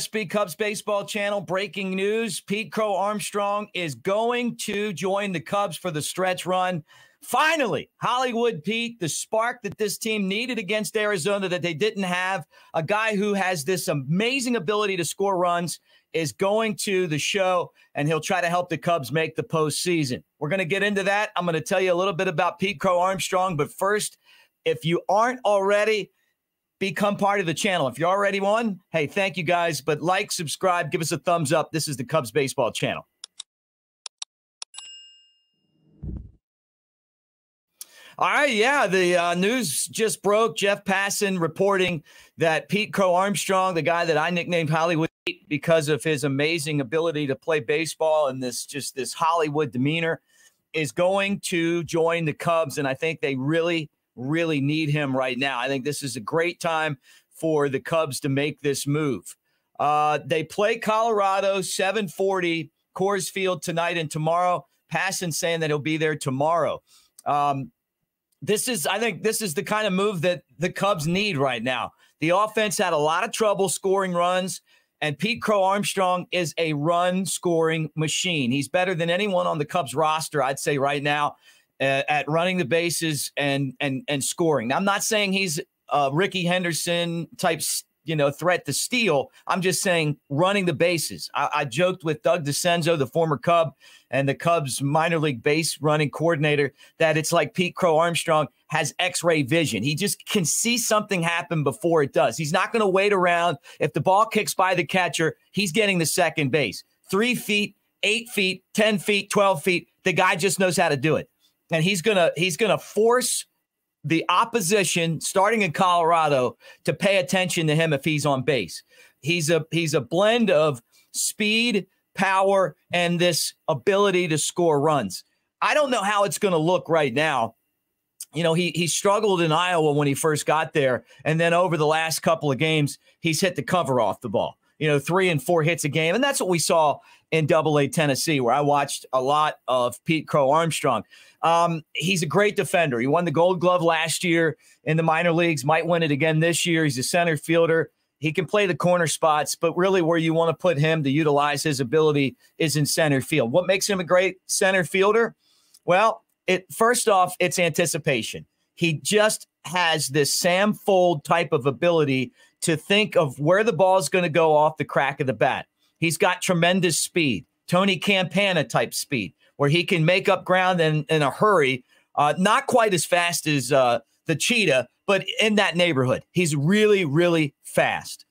SB Cubs baseball channel breaking news. Pete Crow Armstrong is going to join the Cubs for the stretch run. Finally, Hollywood Pete, the spark that this team needed against Arizona that they didn't have, a guy who has this amazing ability to score runs, is going to the show and he'll try to help the Cubs make the postseason. We're going to get into that. I'm going to tell you a little bit about Pete Crow Armstrong, but first, if you aren't already, become part of the channel. If you're already one, hey, thank you guys. But like, subscribe, give us a thumbs up. This is the Cubs Baseball channel. All right, yeah, the uh, news just broke. Jeff Passan reporting that Pete Crow Armstrong, the guy that I nicknamed Hollywood because of his amazing ability to play baseball and this just this Hollywood demeanor, is going to join the Cubs, and I think they really really need him right now. I think this is a great time for the Cubs to make this move. Uh, they play Colorado 740 Coors Field tonight and tomorrow. Passan saying that he'll be there tomorrow. Um, this is, I think, this is the kind of move that the Cubs need right now. The offense had a lot of trouble scoring runs, and Pete Crow Armstrong is a run scoring machine. He's better than anyone on the Cubs roster, I'd say, right now at, at running the bases and and and scoring. Now, I'm not saying he's a Rickey Henderson type, you know, threat to steal. I'm just saying running the bases. I, I joked with Doug Dascenzo, the former Cub and the Cubs minor league base running coordinator, that it's like Pete Crow Armstrong has X-ray vision. He just can see something happen before it does. He's not going to wait around. If the ball kicks by the catcher, he's getting the second base. Three feet, eight feet, 10 feet, 12 feet. The guy just knows how to do it and he's gonna he's gonna force the opposition starting in Colorado to pay attention to him if he's on base. He's a he's a blend of speed, power, and this ability to score runs. I don't know how it's going to look right now. You know, he he struggled in Iowa when he first got there, and then over the last couple of games, he's hit the cover off the ball. You know, three and four hits a game, and that's what we saw in Double A Tennessee, where I watched a lot of Pete Crow Armstrong. Um, he's a great defender. He won the Gold Glove last year in the minor leagues. Might win it again this year. He's a center fielder. He can play the corner spots, but really where you want to put him to utilize his ability is in center field. What makes him a great center fielder? Well, it first off, it's anticipation. He just has this Sam Fuld type of ability to think of where the ball is going to go off the crack of the bat. He's got tremendous speed, Tony Campana type speed where he can make up ground in, in a hurry. Uh, not quite as fast as uh, the cheetah, but in that neighborhood. He's really, really fast.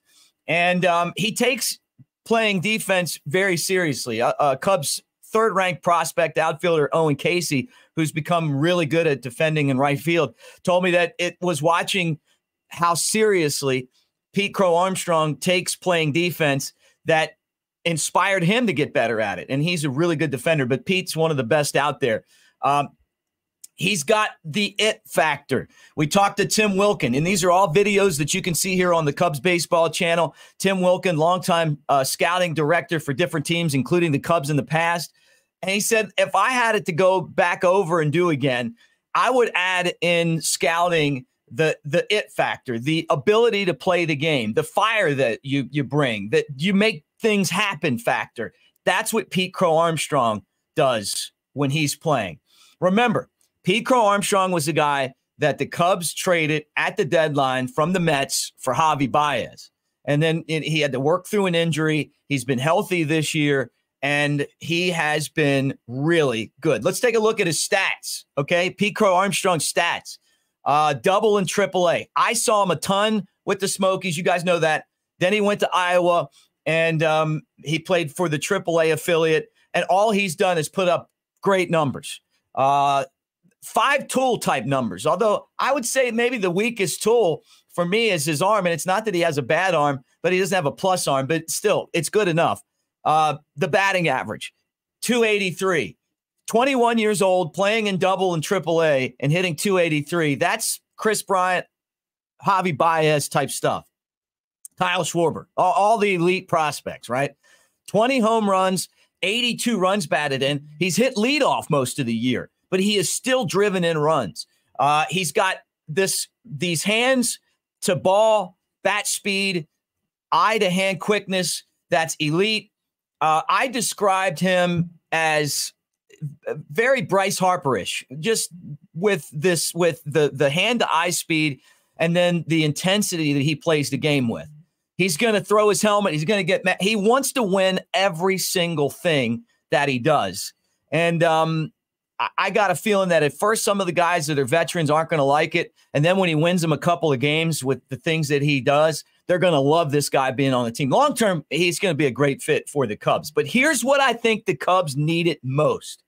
And um, he takes playing defense very seriously. Uh, Cubs' third ranked prospect outfielder, Owen Caissie, who's become really good at defending in right field, told me that it was watching how seriously Pete Crow Armstrong takes playing defense that inspired him to get better at it. And he's a really good defender, but Pete's one of the best out there. Um, he's got the it factor. We talked to Tim Wilken, and these are all videos that you can see here on the Cubs baseball channel. Tim Wilken, longtime uh, scouting director for different teams, including the Cubs in the past. And he said, if I had it to go back over and do again, I would add in scouting the the it factor, the ability to play the game, the fire that you you bring, that you make things happen factor. That's what Pete Crow Armstrong does when he's playing. Remember, Pete Crow Armstrong was the guy that the Cubs traded at the deadline from the Mets for Javi Baez. And then it, he had to work through an injury. He's been healthy this year and he has been really good. Let's take a look at his stats. Okay. Pete Crow Armstrong stats, uh, double and triple A. I saw him a ton with the Smokies. You guys know that. Then he went to Iowa and um, he played for the triple A affiliate. And all he's done is put up great numbers, uh, five tool type numbers. Although I would say maybe the weakest tool for me is his arm. And it's not that he has a bad arm, but he doesn't have a plus arm, but still, it's good enough. Uh, the batting average, 283. 21 years old, playing in double and triple A and hitting 283. That's Kris Bryant, Javi Baez type stuff. Kyle Schwarber, all, all the elite prospects, right? 20 home runs, 82 runs batted in. He's hit leadoff most of the year, but he is still driven in runs. Uh, he's got this these hands to ball, bat speed. eye to hand quickness that's elite. Uh, I described him as very Bryce Harperish, just with this, with the the hand to eye speed, and then the intensity that he plays the game with. He's going to throw his helmet. He's going to get mad. He wants to win every single thing that he does. And um, I, I got a feeling that at first, some of the guys that are veterans aren't going to like it. And then when he wins them a couple of games with the things that he does, they're going to love this guy being on the team. Long term, he's going to be a great fit for the Cubs. But here's what I think the Cubs need it most,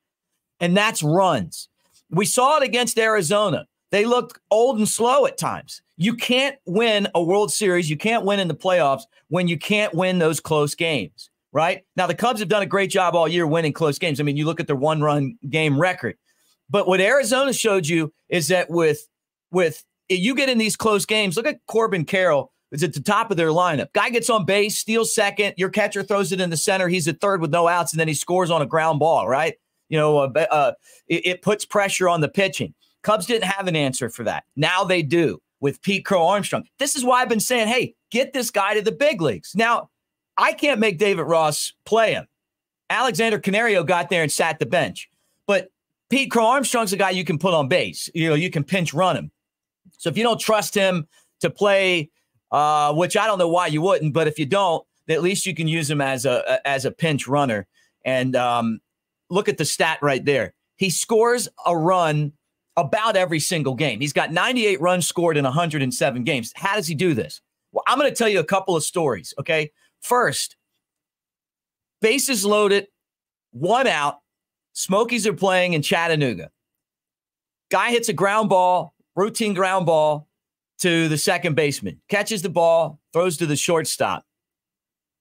and that's runs. We saw it against Arizona. They looked old and slow at times. You can't win a World Series. You can't win in the playoffs when you can't win those close games, right? Now, the Cubs have done a great job all year winning close games. I mean, you look at their one run game record. But what Arizona showed you is that with, with, you get in these close games, look at Corbin Carroll. is at the top of their lineup. Guy gets on base, steals second. Your catcher throws it in the center. He's at third with no outs, and then he scores on a ground ball, right? You know, uh, it, it puts pressure on the pitching. Cubs didn't have an answer for that. Now they do with Pete Crow Armstrong. This is why I've been saying, hey, get this guy to the big leagues. Now, I can't make David Ross play him. Alexander Canario got there and sat the bench. But Pete Crow Armstrong's a guy you can put on base. You know, you can pinch run him. So if you don't trust him to play, uh, which I don't know why you wouldn't, but if you don't, at least you can use him as a as a pinch runner. And um, look at the stat right there. He scores a run about every single game. He's got 98 runs scored in 107 games. How does he do this? Well, I'm going to tell you a couple of stories. Okay. First, bases loaded, one out. Smokies are playing in Chattanooga. Guy hits a ground ball, routine ground ball to the second baseman, catches the ball, throws to the shortstop.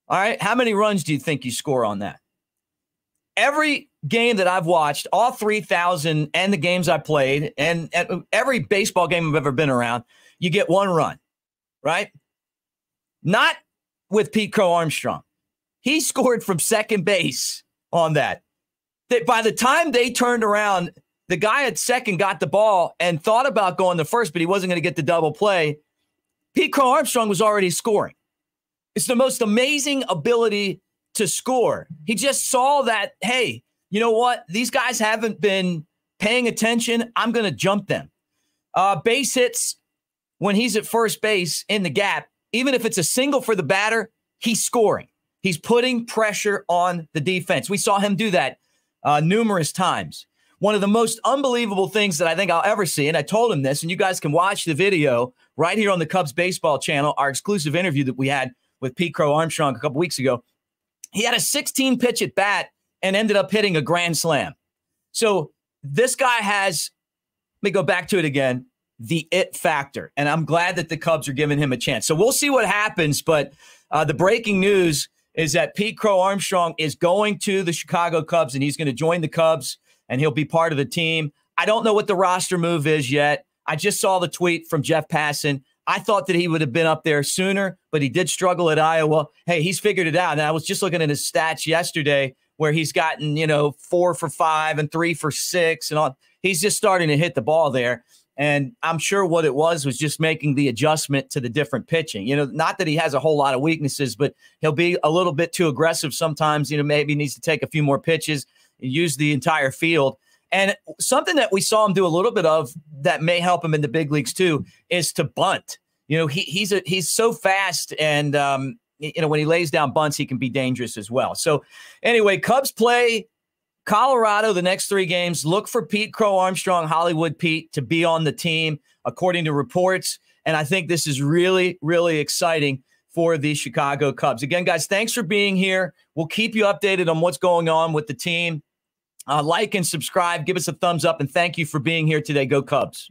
All right. How many runs do you think you score on that? Every game that I've watched, all 3,000 and the games I played, and, every baseball game I've ever been around, you get one run, right? Not with Pete Crow Armstrong. He scored from second base on that. That by the time they turned around, the guy at second got the ball and thought about going to first, but he wasn't going to get the double play. Pete Crow Armstrong was already scoring. It's the most amazing ability to score. He just saw that, hey, you know what? These guys haven't been paying attention. I'm going to jump them. Uh, base hits when he's at first base in the gap, even if it's a single for the batter, he's scoring. He's putting pressure on the defense. We saw him do that uh, numerous times. One of the most unbelievable things that I think I'll ever see, and I told him this, and you guys can watch the video right here on the Cubs baseball channel, our exclusive interview that we had with Pete Crow Armstrong a couple weeks ago. He had a 16 pitch at bat and ended up hitting a grand slam. So this guy has, let me go back to it again, the it factor. And I'm glad that the Cubs are giving him a chance. So we'll see what happens. But uh, the breaking news is that Pete Crow Armstrong is going to the Chicago Cubs and he's going to join the Cubs and he'll be part of the team. I don't know what the roster move is yet. I just saw the tweet from Jeff Passan. I thought that he would have been up there sooner, but he did struggle at Iowa. Hey, he's figured it out. And I was just looking at his stats yesterday where he's gotten, you know, four for five and three for six and all. He's just starting to hit the ball there. And I'm sure what it was was just making the adjustment to the different pitching. You know, not that he has a whole lot of weaknesses, but he'll be a little bit too aggressive sometimes. You know, maybe needs to take a few more pitches and use the entire field. And something that we saw him do a little bit of that may help him in the big leagues too is to bunt. You know, he, he's a, he's so fast and um, you know, when he lays down bunts, he can be dangerous as well. So, anyway, Cubs play Colorado the next three games. Look for Pete Crow Armstrong, Hollywood Pete, to be on the team, according to reports. And I think this is really, really exciting for the Chicago Cubs. Again, guys, thanks for being here. We'll keep you updated on what's going on with the team. Uh, like and subscribe, give us a thumbs up, and thank you for being here today. Go Cubs.